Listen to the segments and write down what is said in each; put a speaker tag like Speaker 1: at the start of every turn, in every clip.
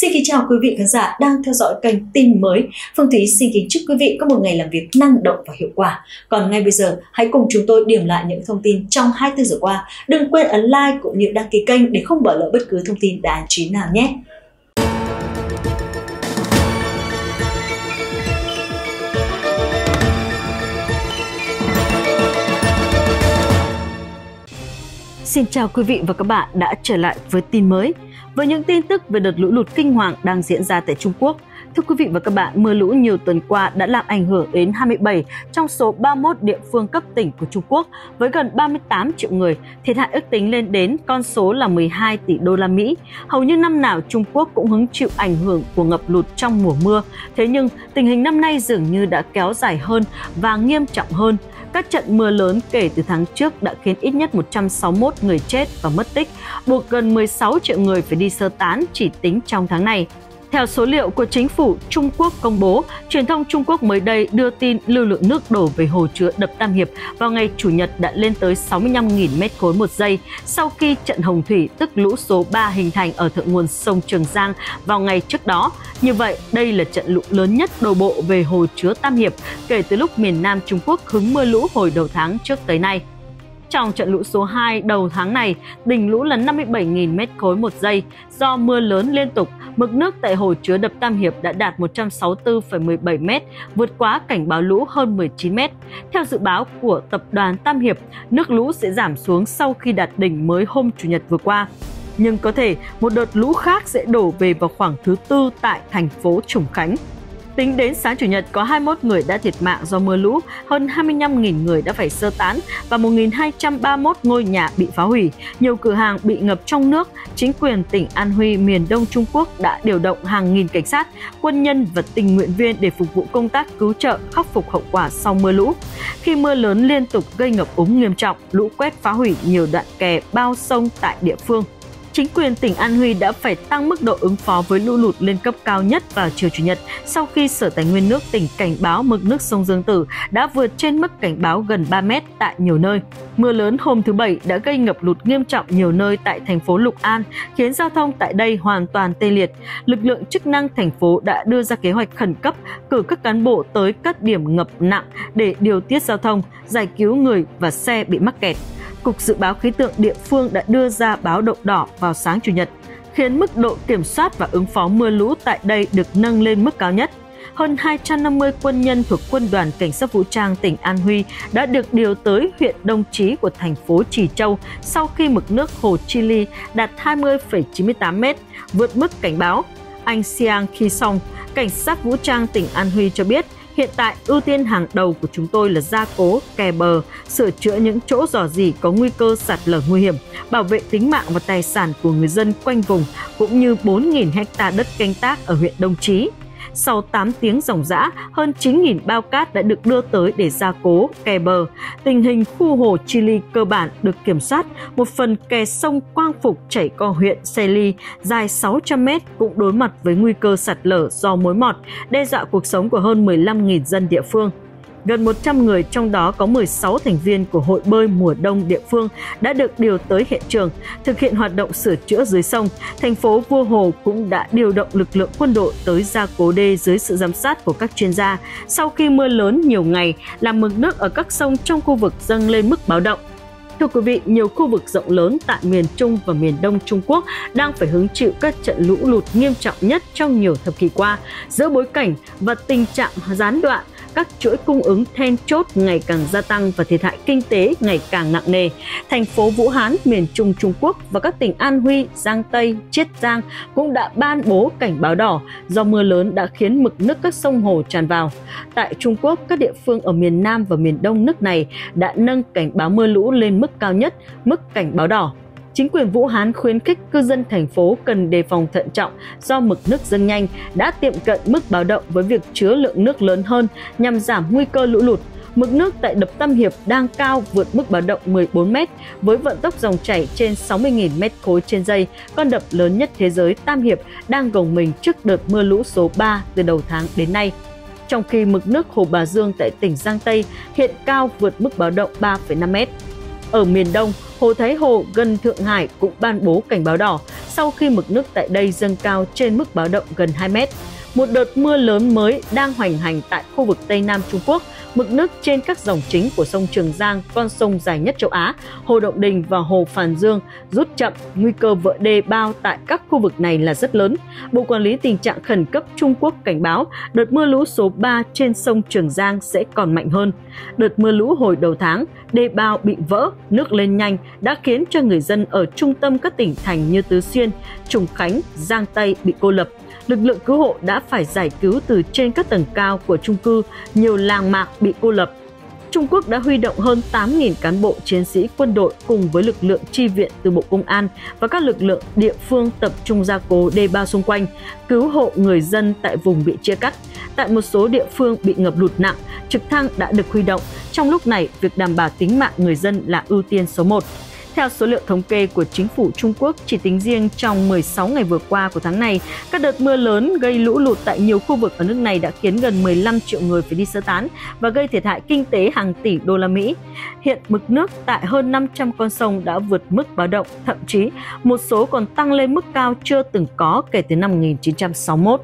Speaker 1: Xin kính chào quý vị khán giả đang theo dõi kênh tin mới. Phương Thúy xin kính chúc quý vị có một ngày làm việc năng động và hiệu quả. Còn ngay bây giờ, hãy cùng chúng tôi điểm lại những thông tin trong 24 giờ qua. Đừng quên ấn like cũng như đăng ký kênh để không bỏ lỡ bất cứ thông tin đáng chú ý nào nhé. Xin chào quý vị và các bạn đã trở lại với tin mới. Với những tin tức về đợt lũ lụt kinh hoàng đang diễn ra tại Trung Quốc, Thưa quý vị và các bạn, mưa lũ nhiều tuần qua đã làm ảnh hưởng đến 27 trong số 31 địa phương cấp tỉnh của Trung Quốc với gần 38 triệu người. Thiệt hại ước tính lên đến con số là 12 tỷ đô la Mỹ. Hầu như năm nào Trung Quốc cũng hứng chịu ảnh hưởng của ngập lụt trong mùa mưa. Thế nhưng tình hình năm nay dường như đã kéo dài hơn và nghiêm trọng hơn. Các trận mưa lớn kể từ tháng trước đã khiến ít nhất 161 người chết và mất tích, buộc gần 16 triệu người phải đi sơ tán chỉ tính trong tháng này. Theo số liệu của chính phủ Trung Quốc công bố, truyền thông Trung Quốc mới đây đưa tin lưu lượng nước đổ về hồ chứa đập Tam Hiệp vào ngày Chủ nhật đã lên tới 65.000 mét khối một giây sau khi trận hồng thủy tức lũ số 3 hình thành ở thượng nguồn sông Trường Giang vào ngày trước đó. Như vậy, đây là trận lũ lớn nhất đổ bộ về hồ chứa Tam Hiệp kể từ lúc miền Nam Trung Quốc hứng mưa lũ hồi đầu tháng trước tới nay. Trong trận lũ số 2 đầu tháng này, đỉnh lũ là 57.000 mét khối một giây. Do mưa lớn liên tục, mực nước tại hồ chứa đập Tam Hiệp đã đạt 164,17 mét, vượt quá cảnh báo lũ hơn 19 mét. Theo dự báo của tập đoàn Tam Hiệp, nước lũ sẽ giảm xuống sau khi đạt đỉnh mới hôm Chủ nhật vừa qua nhưng có thể một đợt lũ khác sẽ đổ về vào khoảng thứ tư tại thành phố Trùng Khánh. Tính đến sáng Chủ nhật có 21 người đã thiệt mạng do mưa lũ, hơn 25.000 người đã phải sơ tán và 1.231 ngôi nhà bị phá hủy. Nhiều cửa hàng bị ngập trong nước. Chính quyền tỉnh An Huy, miền đông Trung Quốc đã điều động hàng nghìn cảnh sát, quân nhân và tình nguyện viên để phục vụ công tác cứu trợ, khắc phục hậu quả sau mưa lũ. Khi mưa lớn liên tục gây ngập úng nghiêm trọng, lũ quét phá hủy nhiều đoạn kè bao sông tại địa phương chính quyền tỉnh An Huy đã phải tăng mức độ ứng phó với lũ lụt lên cấp cao nhất vào chiều Chủ nhật sau khi Sở Tài nguyên nước tỉnh cảnh báo mực nước sông Dương Tử đã vượt trên mức cảnh báo gần 3 mét tại nhiều nơi. Mưa lớn hôm thứ Bảy đã gây ngập lụt nghiêm trọng nhiều nơi tại thành phố Lục An, khiến giao thông tại đây hoàn toàn tê liệt. Lực lượng chức năng thành phố đã đưa ra kế hoạch khẩn cấp cử các cán bộ tới các điểm ngập nặng để điều tiết giao thông, giải cứu người và xe bị mắc kẹt. Cục Dự báo Khí tượng địa phương đã đưa ra báo động đỏ vào sáng Chủ nhật, khiến mức độ kiểm soát và ứng phó mưa lũ tại đây được nâng lên mức cao nhất. Hơn 250 quân nhân thuộc Quân đoàn Cảnh sát Vũ trang tỉnh An Huy đã được điều tới huyện Đông Chí của thành phố Trì Châu sau khi mực nước hồ Chili đạt 20,98 m, vượt mức cảnh báo. Anh Siang Khi Song, Cảnh sát Vũ trang tỉnh An Huy cho biết – Hiện tại, ưu tiên hàng đầu của chúng tôi là gia cố, kè bờ, sửa chữa những chỗ dò dỉ có nguy cơ sạt lở nguy hiểm, bảo vệ tính mạng và tài sản của người dân quanh vùng, cũng như 4.000 hecta đất canh tác ở huyện Đông Trí. Sau 8 tiếng ròng rã, hơn 9.000 bao cát đã được đưa tới để gia cố, kè bờ. Tình hình khu hồ Chile cơ bản được kiểm soát. Một phần kè sông Quang Phục chảy qua huyện Seli dài 600 mét cũng đối mặt với nguy cơ sạt lở do mối mọt, đe dọa cuộc sống của hơn 15.000 dân địa phương. Gần 100 người trong đó có 16 thành viên của hội bơi mùa đông địa phương đã được điều tới hiện trường thực hiện hoạt động sửa chữa dưới sông. Thành phố Vua Hồ cũng đã điều động lực lượng quân đội tới gia cố đê dưới sự giám sát của các chuyên gia sau khi mưa lớn nhiều ngày làm mực nước ở các sông trong khu vực dâng lên mức báo động. Thưa quý vị, nhiều khu vực rộng lớn tại miền Trung và miền Đông Trung Quốc đang phải hứng chịu các trận lũ lụt nghiêm trọng nhất trong nhiều thập kỷ qua, giữa bối cảnh và tình trạng gián đoạn các chuỗi cung ứng then chốt ngày càng gia tăng và thiệt hại kinh tế ngày càng nặng nề. Thành phố Vũ Hán, miền Trung Trung Quốc và các tỉnh An Huy, Giang Tây, Chiết Giang cũng đã ban bố cảnh báo đỏ do mưa lớn đã khiến mực nước các sông hồ tràn vào. Tại Trung Quốc, các địa phương ở miền Nam và miền Đông nước này đã nâng cảnh báo mưa lũ lên mức cao nhất, mức cảnh báo đỏ chính quyền Vũ Hán khuyến khích cư dân thành phố cần đề phòng thận trọng do mực nước dâng nhanh đã tiệm cận mức báo động với việc chứa lượng nước lớn hơn nhằm giảm nguy cơ lũ lụt. Mực nước tại đập Tam Hiệp đang cao vượt mức báo động 14 m với vận tốc dòng chảy trên 60.000 m khối trên giây. Con đập lớn nhất thế giới Tam Hiệp đang gồng mình trước đợt mưa lũ số 3 từ đầu tháng đến nay trong khi mực nước Hồ Bà Dương tại tỉnh Giang Tây hiện cao vượt mức báo động 3,5 m. Ở miền Đông, Hồ Thái Hồ gần Thượng Hải cũng ban bố cảnh báo đỏ sau khi mực nước tại đây dâng cao trên mức báo động gần 2 mét. Một đợt mưa lớn mới đang hoành hành tại khu vực Tây Nam Trung Quốc mực nước trên các dòng chính của sông Trường Giang, con sông dài nhất châu Á, Hồ Động Đình và Hồ Phàn Dương rút chậm, nguy cơ vỡ đê bao tại các khu vực này là rất lớn. Bộ Quản lý Tình trạng Khẩn cấp Trung Quốc cảnh báo đợt mưa lũ số 3 trên sông Trường Giang sẽ còn mạnh hơn. Đợt mưa lũ hồi đầu tháng, đê bao bị vỡ, nước lên nhanh đã khiến cho người dân ở trung tâm các tỉnh thành như Tứ Xuyên, Trùng Khánh, Giang Tây bị cô lập lực lượng cứu hộ đã phải giải cứu từ trên các tầng cao của trung cư, nhiều làng mạc bị cô lập. Trung Quốc đã huy động hơn 8.000 cán bộ chiến sĩ quân đội cùng với lực lượng chi viện từ Bộ Công an và các lực lượng địa phương tập trung gia cố đê bao xung quanh, cứu hộ người dân tại vùng bị chia cắt. Tại một số địa phương bị ngập lụt nặng, trực thăng đã được huy động. Trong lúc này, việc đảm bảo tính mạng người dân là ưu tiên số 1. Theo số liệu thống kê của chính phủ Trung Quốc, chỉ tính riêng trong 16 ngày vừa qua của tháng này, các đợt mưa lớn gây lũ lụt tại nhiều khu vực ở nước này đã khiến gần 15 triệu người phải đi sơ tán và gây thiệt hại kinh tế hàng tỷ đô la Mỹ. Hiện mực nước tại hơn 500 con sông đã vượt mức báo động, thậm chí một số còn tăng lên mức cao chưa từng có kể từ năm 1961.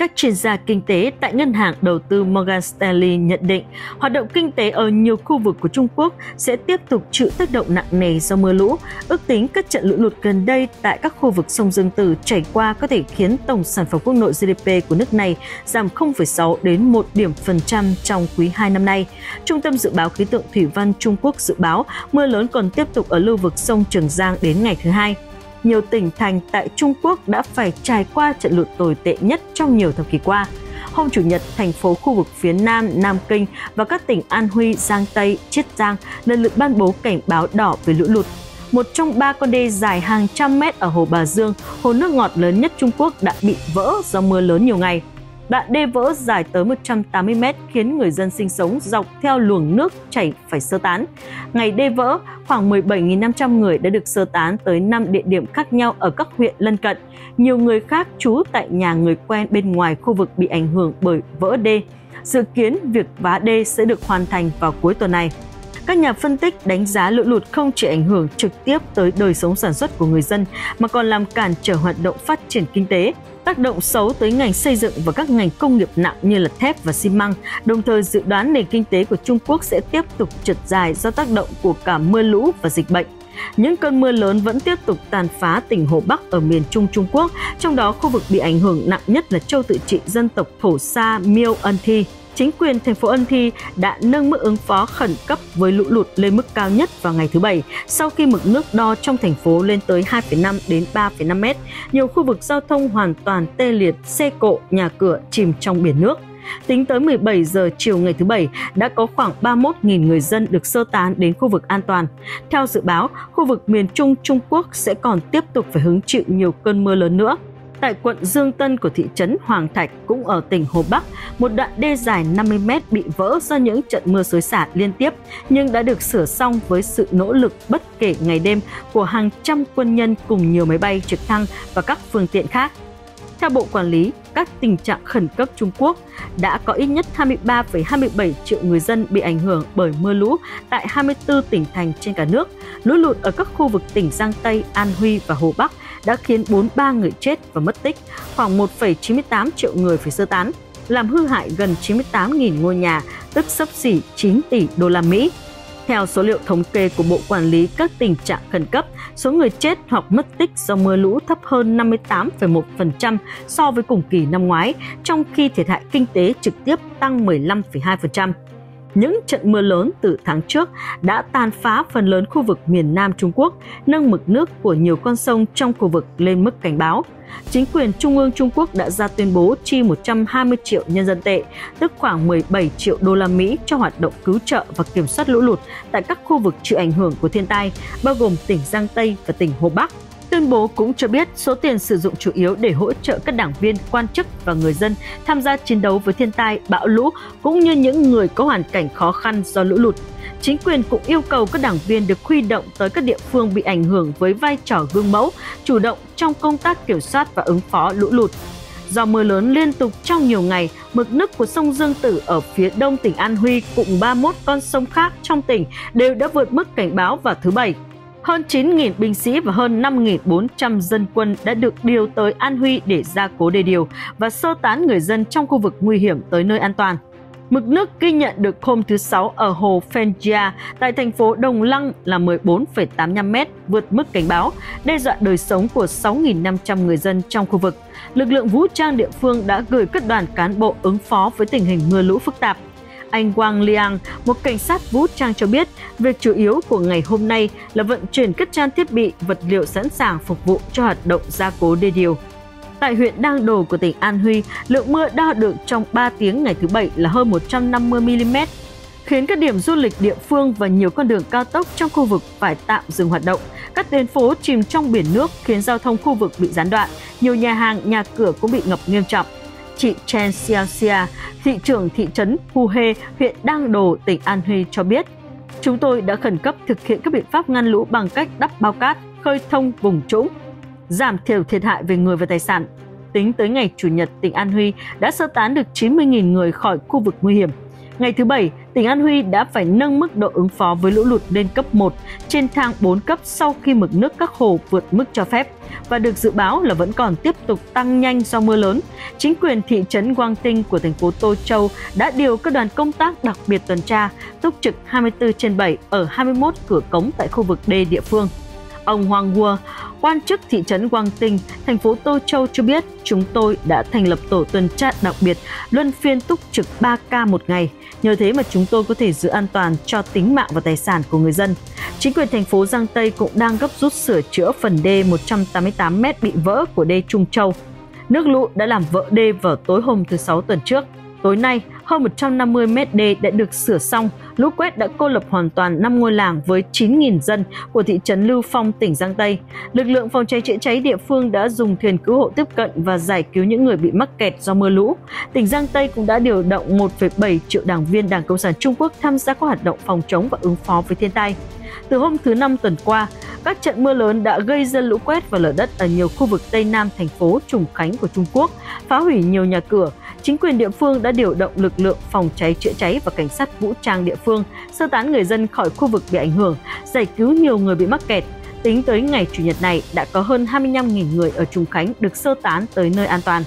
Speaker 1: Các chuyên gia kinh tế tại ngân hàng đầu tư Morgan Stanley nhận định hoạt động kinh tế ở nhiều khu vực của Trung Quốc sẽ tiếp tục chịu tác động nặng nề do mưa lũ. Ước tính các trận lũ lụt gần đây tại các khu vực sông Dương Tử chảy qua có thể khiến tổng sản phẩm quốc nội GDP của nước này giảm 0,6 đến 1 điểm phần trăm trong quý 2 năm nay. Trung tâm Dự báo Khí tượng Thủy văn Trung Quốc dự báo mưa lớn còn tiếp tục ở lưu vực sông Trường Giang đến ngày thứ hai nhiều tỉnh thành tại Trung Quốc đã phải trải qua trận lụt tồi tệ nhất trong nhiều thập kỷ qua. Hôm Chủ nhật, thành phố khu vực phía Nam, Nam Kinh và các tỉnh An Huy, Giang Tây, Chiết Giang lần lượt ban bố cảnh báo đỏ về lũ lụt. Một trong ba con đê dài hàng trăm mét ở Hồ Bà Dương, hồ nước ngọt lớn nhất Trung Quốc đã bị vỡ do mưa lớn nhiều ngày. Đoạn đê vỡ dài tới 180 mét khiến người dân sinh sống dọc theo luồng nước chảy phải sơ tán. Ngày đê vỡ, khoảng 17.500 người đã được sơ tán tới 5 địa điểm khác nhau ở các huyện lân cận. Nhiều người khác trú tại nhà người quen bên ngoài khu vực bị ảnh hưởng bởi vỡ đê. Dự kiến việc vá đê sẽ được hoàn thành vào cuối tuần này. Các nhà phân tích đánh giá lũ lụt không chỉ ảnh hưởng trực tiếp tới đời sống sản xuất của người dân mà còn làm cản trở hoạt động phát triển kinh tế tác động xấu tới ngành xây dựng và các ngành công nghiệp nặng như là thép và xi măng, đồng thời dự đoán nền kinh tế của Trung Quốc sẽ tiếp tục trượt dài do tác động của cả mưa lũ và dịch bệnh. Những cơn mưa lớn vẫn tiếp tục tàn phá tỉnh Hồ Bắc ở miền Trung Trung Quốc, trong đó khu vực bị ảnh hưởng nặng nhất là châu tự trị dân tộc Thổ Sa Miêu Ân Thi chính quyền thành phố Ân Thi đã nâng mức ứng phó khẩn cấp với lũ lụt lên mức cao nhất vào ngày thứ Bảy sau khi mực nước đo trong thành phố lên tới 2,5 đến 3,5 mét. Nhiều khu vực giao thông hoàn toàn tê liệt, xe cộ, nhà cửa chìm trong biển nước. Tính tới 17 giờ chiều ngày thứ Bảy, đã có khoảng 31.000 người dân được sơ tán đến khu vực an toàn. Theo dự báo, khu vực miền Trung Trung Quốc sẽ còn tiếp tục phải hứng chịu nhiều cơn mưa lớn nữa. Tại quận Dương Tân của thị trấn Hoàng Thạch cũng ở tỉnh Hồ Bắc, một đoạn đê dài 50 mét bị vỡ do những trận mưa xối xả liên tiếp nhưng đã được sửa xong với sự nỗ lực bất kể ngày đêm của hàng trăm quân nhân cùng nhiều máy bay trực thăng và các phương tiện khác. Theo Bộ Quản lý, các tình trạng khẩn cấp Trung Quốc đã có ít nhất 23,27 triệu người dân bị ảnh hưởng bởi mưa lũ tại 24 tỉnh thành trên cả nước. Lũ lụt ở các khu vực tỉnh Giang Tây, An Huy và Hồ Bắc đã khiến 43 người chết và mất tích, khoảng 1,98 triệu người phải sơ tán, làm hư hại gần 98.000 ngôi nhà, tức sấp xỉ 9 tỷ đô la Mỹ. Theo số liệu thống kê của Bộ Quản lý các tình trạng khẩn cấp, số người chết hoặc mất tích do mưa lũ thấp hơn 58,1% so với cùng kỳ năm ngoái, trong khi thiệt hại kinh tế trực tiếp tăng 15,2%. Những trận mưa lớn từ tháng trước đã tàn phá phần lớn khu vực miền Nam Trung Quốc, nâng mực nước của nhiều con sông trong khu vực lên mức cảnh báo. Chính quyền Trung ương Trung Quốc đã ra tuyên bố chi 120 triệu nhân dân tệ, tức khoảng 17 triệu đô la Mỹ cho hoạt động cứu trợ và kiểm soát lũ lụt tại các khu vực chịu ảnh hưởng của thiên tai, bao gồm tỉnh Giang Tây và tỉnh Hồ Bắc. Tuyên bố cũng cho biết số tiền sử dụng chủ yếu để hỗ trợ các đảng viên, quan chức và người dân tham gia chiến đấu với thiên tai, bão lũ cũng như những người có hoàn cảnh khó khăn do lũ lụt. Chính quyền cũng yêu cầu các đảng viên được huy động tới các địa phương bị ảnh hưởng với vai trò gương mẫu, chủ động trong công tác kiểm soát và ứng phó lũ lụt. Do mưa lớn liên tục trong nhiều ngày, mực nước của sông Dương Tử ở phía đông tỉnh An Huy cùng 31 con sông khác trong tỉnh đều đã vượt mức cảnh báo vào thứ Bảy hơn 9.000 binh sĩ và hơn 5.400 dân quân đã được điều tới An Huy để gia cố đê điều và sơ tán người dân trong khu vực nguy hiểm tới nơi an toàn. Mực nước ghi nhận được hôm thứ Sáu ở hồ Phengia tại thành phố Đồng Lăng là 14,85 mét, vượt mức cảnh báo, đe dọa đời sống của 6.500 người dân trong khu vực. Lực lượng vũ trang địa phương đã gửi các đoàn cán bộ ứng phó với tình hình mưa lũ phức tạp. Anh Wang Liang, một cảnh sát vũ trang cho biết, việc chủ yếu của ngày hôm nay là vận chuyển các trang thiết bị, vật liệu sẵn sàng phục vụ cho hoạt động gia cố đê điều. Tại huyện Đang Đồ của tỉnh An Huy, lượng mưa đo được trong 3 tiếng ngày thứ Bảy là hơn 150 mm, khiến các điểm du lịch địa phương và nhiều con đường cao tốc trong khu vực phải tạm dừng hoạt động. Các tuyến phố chìm trong biển nước khiến giao thông khu vực bị gián đoạn, nhiều nhà hàng, nhà cửa cũng bị ngập nghiêm trọng. Chị Chen Xiaoxia, thị trưởng thị trấn Hu He, huyện Đang Đồ, tỉnh An Huy cho biết, Chúng tôi đã khẩn cấp thực hiện các biện pháp ngăn lũ bằng cách đắp bao cát, khơi thông vùng trũng, giảm thiểu thiệt hại về người và tài sản. Tính tới ngày Chủ nhật, tỉnh An Huy đã sơ tán được 90.000 người khỏi khu vực nguy hiểm. Ngày thứ Bảy, tỉnh An Huy đã phải nâng mức độ ứng phó với lũ lụt lên cấp 1 trên thang 4 cấp sau khi mực nước các hồ vượt mức cho phép và được dự báo là vẫn còn tiếp tục tăng nhanh do mưa lớn. Chính quyền thị trấn Quang Tinh của thành phố Tô Châu đã điều các đoàn công tác đặc biệt tuần tra, túc trực 24 trên 7 ở 21 cửa cống tại khu vực đê địa phương. Ông Hoàng Hua, quan chức thị trấn Quang Tinh, thành phố Tô Châu cho biết chúng tôi đã thành lập tổ tuần tra đặc biệt luân phiên túc trực 3 ca một ngày. Nhờ thế mà chúng tôi có thể giữ an toàn cho tính mạng và tài sản của người dân. Chính quyền thành phố Giang Tây cũng đang gấp rút sửa chữa phần đê 188 m bị vỡ của đê Trung Châu. Nước lũ đã làm vỡ đê vào tối hôm thứ Sáu tuần trước. Tối nay, hơn 150 mét đê đã được sửa xong, lũ quét đã cô lập hoàn toàn 5 ngôi làng với 9.000 dân của thị trấn Lưu Phong, tỉnh Giang Tây. Lực lượng phòng cháy chữa cháy địa phương đã dùng thuyền cứu hộ tiếp cận và giải cứu những người bị mắc kẹt do mưa lũ. Tỉnh Giang Tây cũng đã điều động 1,7 triệu đảng viên Đảng Cộng sản Trung Quốc tham gia các hoạt động phòng chống và ứng phó với thiên tai. Từ hôm thứ Năm tuần qua, các trận mưa lớn đã gây ra lũ quét và lở đất ở nhiều khu vực Tây Nam thành phố Trùng Khánh của Trung Quốc, phá hủy nhiều nhà cửa. Chính quyền địa phương đã điều động lực lượng phòng cháy chữa cháy và cảnh sát vũ trang địa phương sơ tán người dân khỏi khu vực bị ảnh hưởng, giải cứu nhiều người bị mắc kẹt. Tính tới ngày Chủ nhật này, đã có hơn 25.000 người ở Trùng Khánh được sơ tán tới nơi an toàn.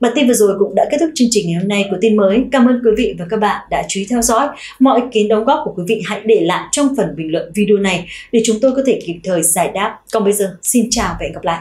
Speaker 1: Bản tin vừa rồi cũng đã kết thúc chương trình ngày hôm nay của tin mới. Cảm ơn quý vị và các bạn đã chú ý theo dõi. Mọi ý kiến đóng góp của quý vị hãy để lại trong phần bình luận video này để chúng tôi có thể kịp thời giải đáp. Còn bây giờ, xin chào và hẹn gặp lại.